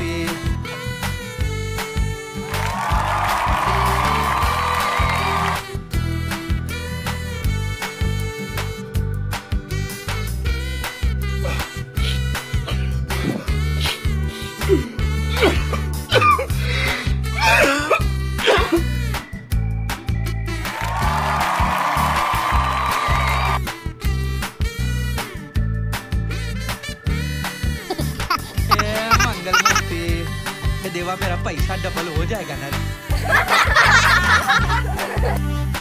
A single देवा मेरा पैसा डबल हो जाएगा ना?